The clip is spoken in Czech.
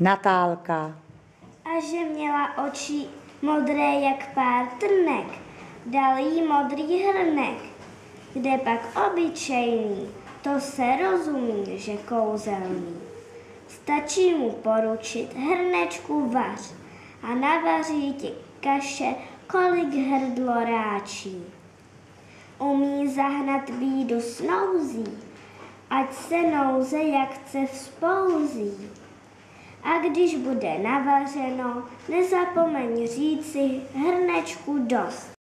Natálka. A že měla oči modré jak pár trnek, dal jí modrý hrnek, kde pak obyčejný, to se rozumí, že kouzelný. Stačí mu poručit hrnečku vař a navaří ti kaše, kolik hrdlo ráčí. Umí zahnat bídu s nouzí, ať se nouze jak chce vzpouzí. A když bude navařeno, nezapomeň říci hrnečku dost.